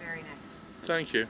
Very nice. Thank you.